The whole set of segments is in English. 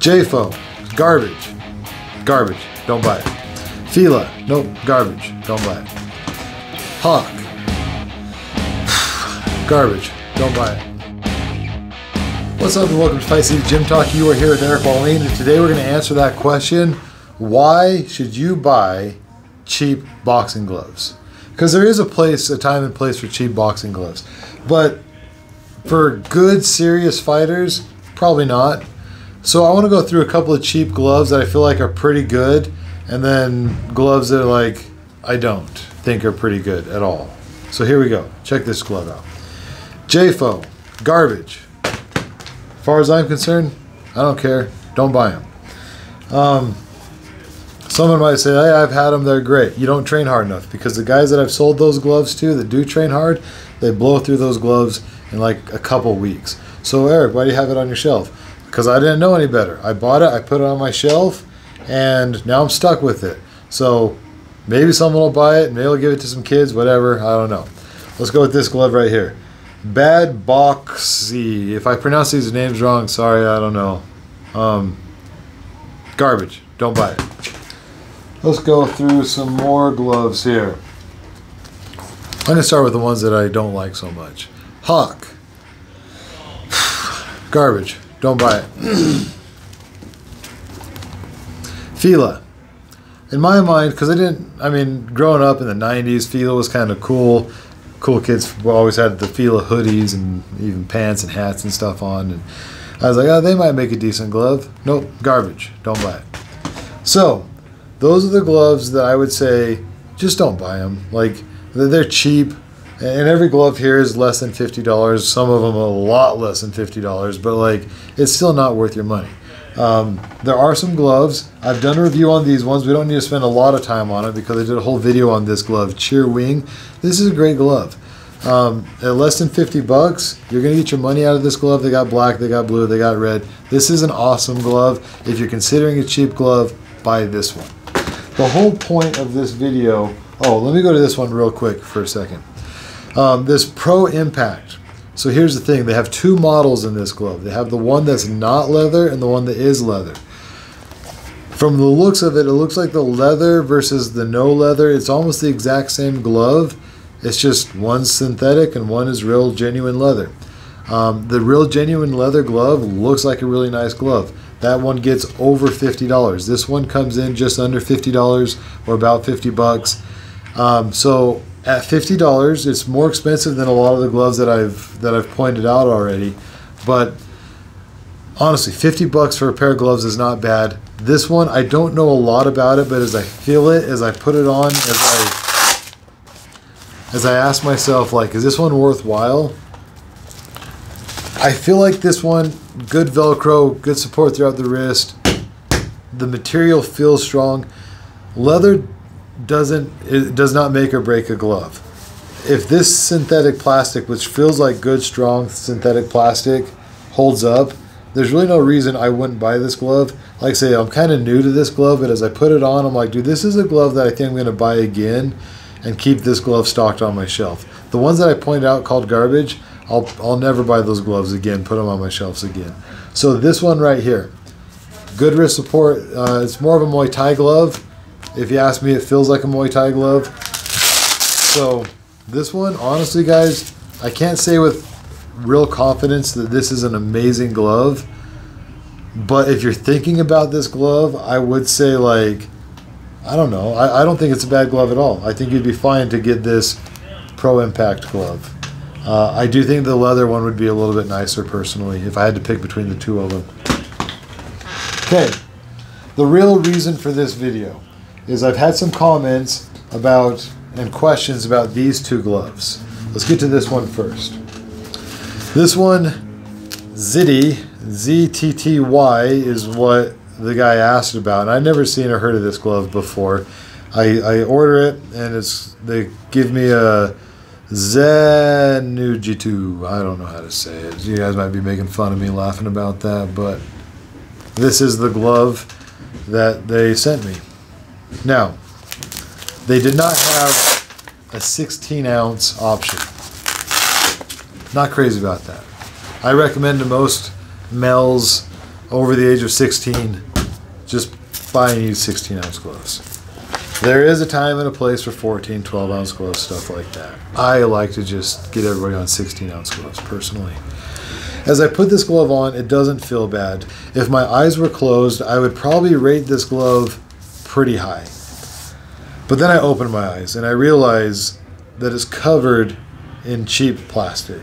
Jayefo, garbage. Garbage, don't buy it. Fila, nope, garbage, don't buy it. Hawk, garbage, don't buy it. What's up and welcome to City Gym Talk. You are here with Eric Wahlin and today we're going to answer that question, why should you buy cheap boxing gloves? Because there is a place, a time and place for cheap boxing gloves. But for good, serious fighters, probably not. So I want to go through a couple of cheap gloves that I feel like are pretty good, and then gloves that are like I don't think are pretty good at all. So here we go. Check this glove out. Jayefo, garbage. As far as I'm concerned, I don't care. Don't buy them. Um, someone might say, hey, I've had them, they're great. You don't train hard enough because the guys that I've sold those gloves to that do train hard, they blow through those gloves in like a couple weeks. So, Eric, why do you have it on your shelf? Because I didn't know any better. I bought it, I put it on my shelf, and now I'm stuck with it. So maybe someone will buy it, maybe I'll give it to some kids, whatever. I don't know. Let's go with this glove right here. Bad Boxy. If I pronounce these names wrong, sorry, I don't know. Um, garbage. Don't buy it. Let's go through some more gloves here. I'm going to start with the ones that I don't like so much. Hawk. Garbage. Don't buy it. Fila. In my mind, because I didn't, I mean, growing up in the 90s, Fila was kind of cool. Cool kids always had the Fila hoodies and even pants and hats and stuff on. And I was like, oh, they might make a decent glove. Nope, garbage. Don't buy it. So, those are the gloves that I would say just don't buy them. Like, they're cheap and every glove here is less than $50 some of them a lot less than $50 but like it's still not worth your money. Um, there are some gloves. I've done a review on these ones. We don't need to spend a lot of time on it because i did a whole video on this glove Cheerwing. This is a great glove. Um, at less than 50 bucks you're gonna get your money out of this glove. They got black they got blue they got red. This is an awesome glove. If you're considering a cheap glove buy this one. The whole point of this video oh let me go to this one real quick for a second um, this Pro Impact. So here's the thing. They have two models in this glove. They have the one that's not leather and the one that is leather. From the looks of it, it looks like the leather versus the no leather. It's almost the exact same glove. It's just one synthetic and one is real genuine leather. Um, the real genuine leather glove looks like a really nice glove. That one gets over $50. This one comes in just under $50 or about 50 bucks. Um, so at fifty dollars. It's more expensive than a lot of the gloves that I've that I've pointed out already, but honestly, fifty bucks for a pair of gloves is not bad. This one, I don't know a lot about it, but as I feel it, as I put it on, as I as I ask myself, like, is this one worthwhile? I feel like this one, good Velcro, good support throughout the wrist. The material feels strong. Leather doesn't it does not make or break a glove. If this synthetic plastic, which feels like good strong synthetic plastic, holds up, there's really no reason I wouldn't buy this glove. Like I say, I'm kind of new to this glove, but as I put it on, I'm like, dude, this is a glove that I think I'm going to buy again and keep this glove stocked on my shelf. The ones that I pointed out called garbage, I'll, I'll never buy those gloves again, put them on my shelves again. So this one right here, good wrist support. Uh, it's more of a Muay Thai glove. If you ask me, it feels like a Muay Thai glove. So this one, honestly, guys, I can't say with real confidence that this is an amazing glove. But if you're thinking about this glove, I would say like, I don't know. I, I don't think it's a bad glove at all. I think you'd be fine to get this Pro Impact glove. Uh, I do think the leather one would be a little bit nicer personally if I had to pick between the two of them. Okay, the real reason for this video is I've had some comments about and questions about these two gloves. Let's get to this one first. This one, Zitty, Z-T-T-Y, is what the guy asked about. And I've never seen or heard of this glove before. I, I order it, and it's they give me a Zenujitu. I don't know how to say it. You guys might be making fun of me laughing about that, but this is the glove that they sent me. Now, they did not have a 16 ounce option. Not crazy about that. I recommend to most males over the age of 16, just buy you 16 ounce gloves. There is a time and a place for 14, 12 ounce gloves, stuff like that. I like to just get everybody on 16 ounce gloves personally. As I put this glove on, it doesn't feel bad. If my eyes were closed, I would probably rate this glove pretty high. But then I open my eyes and I realize that it's covered in cheap plastic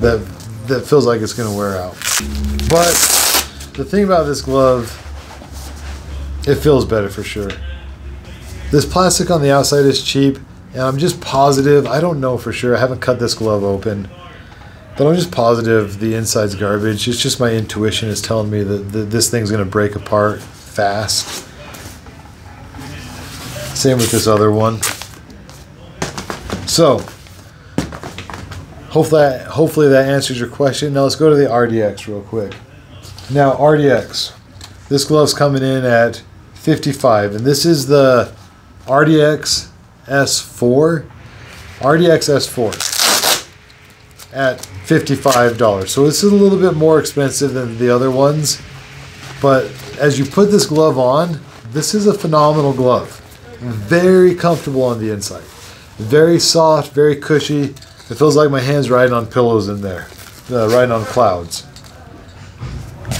that that feels like it's going to wear out. But the thing about this glove, it feels better for sure. This plastic on the outside is cheap, and I'm just positive. I don't know for sure. I haven't cut this glove open, but I'm just positive the inside's garbage. It's just my intuition is telling me that, that this thing's going to break apart fast. Same with this other one. So, hopefully, that, hopefully that answers your question. Now let's go to the RDX real quick. Now RDX, this glove's coming in at 55, and this is the RDX S4. RDX S4 at $55. So this is a little bit more expensive than the other ones, but as you put this glove on, this is a phenomenal glove. Very comfortable on the inside. Very soft, very cushy. It feels like my hand's riding on pillows in there, uh, riding on clouds.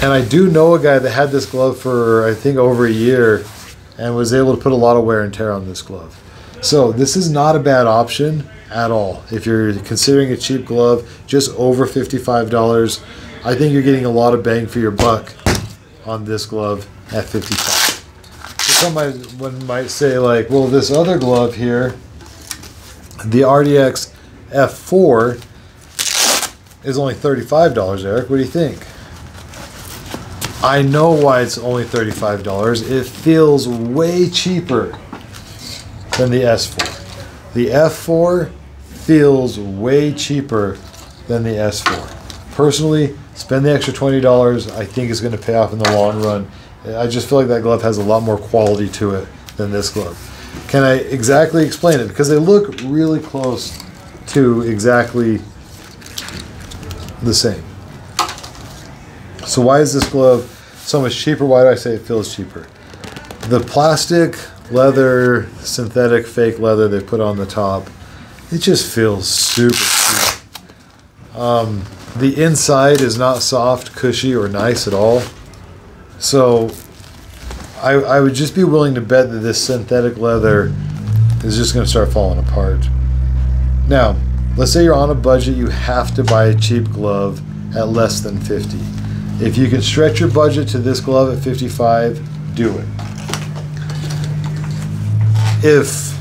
And I do know a guy that had this glove for I think over a year and was able to put a lot of wear and tear on this glove. So this is not a bad option at all. If you're considering a cheap glove, just over $55, I think you're getting a lot of bang for your buck on this glove at 55 someone might say like, well, this other glove here, the RDX F4, is only $35, Eric. What do you think? I know why it's only $35. It feels way cheaper than the S4. The F4 feels way cheaper than the S4. Personally, spend the extra $20. I think is going to pay off in the long run I just feel like that glove has a lot more quality to it than this glove. Can I exactly explain it? Because they look really close to exactly the same. So why is this glove so much cheaper? Why do I say it feels cheaper? The plastic, leather, synthetic, fake leather they put on the top, it just feels super cheap. Um, the inside is not soft, cushy, or nice at all. So I, I would just be willing to bet that this synthetic leather is just going to start falling apart. Now, let's say you're on a budget, you have to buy a cheap glove at less than 50. If you can stretch your budget to this glove at 55, do it. If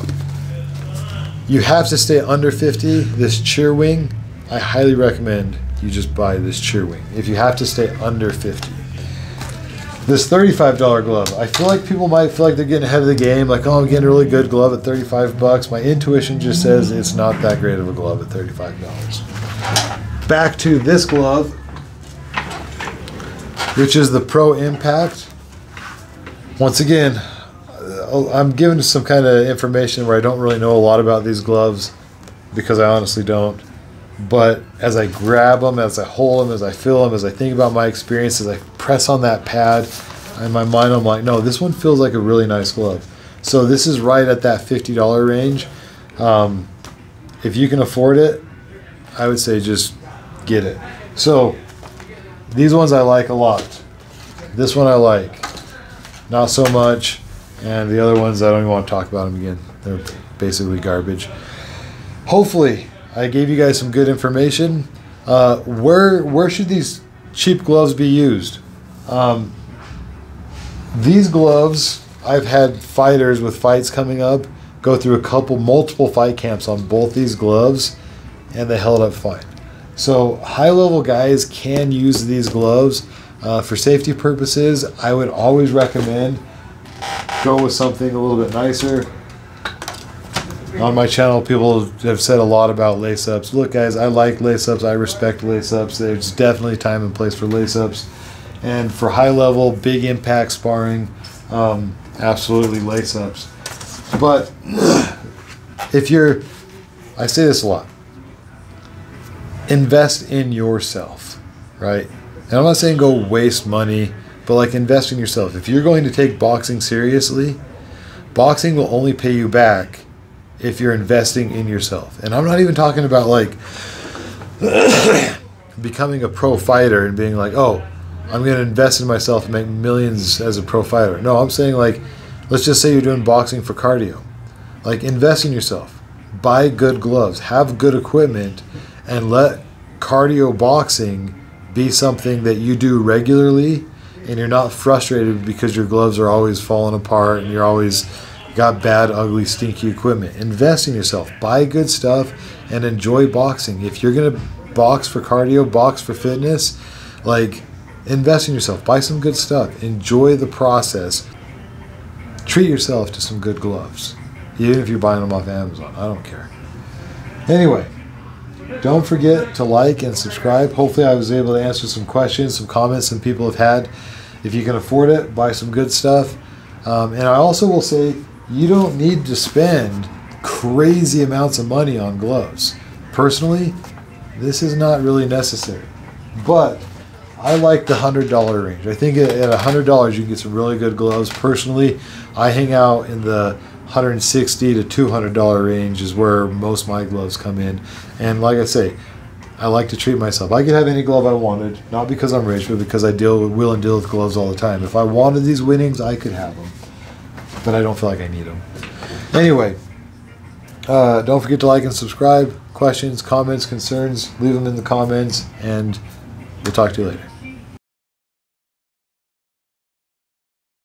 you have to stay under 50, this Cheerwing, I highly recommend you just buy this Cheerwing. If you have to stay under 50 this $35 glove. I feel like people might feel like they're getting ahead of the game, like, oh, I'm getting a really good glove at 35 bucks. My intuition just says it's not that great of a glove at $35. Back to this glove, which is the Pro Impact. Once again, uh, I'm giving some kind of information where I don't really know a lot about these gloves because I honestly don't. But as I grab them, as I hold them, as I feel them, as I think about my experience, as I press on that pad, in my mind, I'm like, no, this one feels like a really nice glove. So this is right at that $50 range. Um, if you can afford it, I would say just get it. So these ones I like a lot. This one I like, not so much. And the other ones, I don't even want to talk about them again. They're basically garbage. Hopefully, I gave you guys some good information. Uh, where where should these cheap gloves be used? Um, these gloves, I've had fighters with fights coming up go through a couple, multiple fight camps on both these gloves, and they held up fine. So high level guys can use these gloves uh, for safety purposes. I would always recommend go with something a little bit nicer on my channel, people have said a lot about lace ups. Look, guys, I like lace ups. I respect lace ups. There's definitely time and place for lace ups. And for high level, big impact sparring, um, absolutely lace ups. But if you're, I say this a lot invest in yourself, right? And I'm not saying go waste money but like invest in yourself. If you're going to take boxing seriously, boxing will only pay you back if you're investing in yourself. And I'm not even talking about like becoming a pro fighter and being like, oh, I'm going to invest in myself and make millions as a pro fighter. No, I'm saying like, let's just say you're doing boxing for cardio. Like, invest in yourself. Buy good gloves, have good equipment, and let cardio boxing be something that you do regularly and you're not frustrated because your gloves are always falling apart and you're always got bad, ugly, stinky equipment. Invest in yourself. Buy good stuff and enjoy boxing. If you're going to box for cardio, box for fitness, like invest in yourself. Buy some good stuff. Enjoy the process. Treat yourself to some good gloves. Even if you're buying them off Amazon. I don't care. Anyway, don't forget to like and subscribe. Hopefully, I was able to answer some questions, some comments some people have had. If you can afford it, buy some good stuff. Um, and I also will say you don't need to spend crazy amounts of money on gloves. Personally, this is not really necessary. But I like the hundred dollar range. I think at a hundred dollars you can get some really good gloves. Personally, I hang out in the 160 to 200 dollar range is where most my gloves come in. And like I say, I like to treat myself. I could have any glove I wanted, not because I'm rich, but because I deal with, will and deal with gloves all the time. If I wanted these Winnings, I could have them, but I don't feel like I need them. Anyway, uh, don't forget to like and subscribe. Questions, comments, concerns, leave them in the comments, and we'll talk to you later.